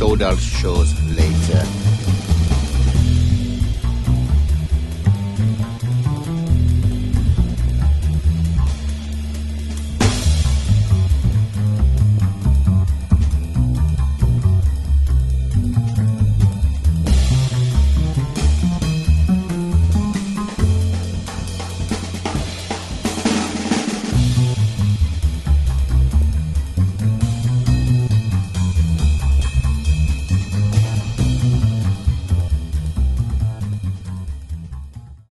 sold out shows later.